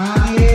I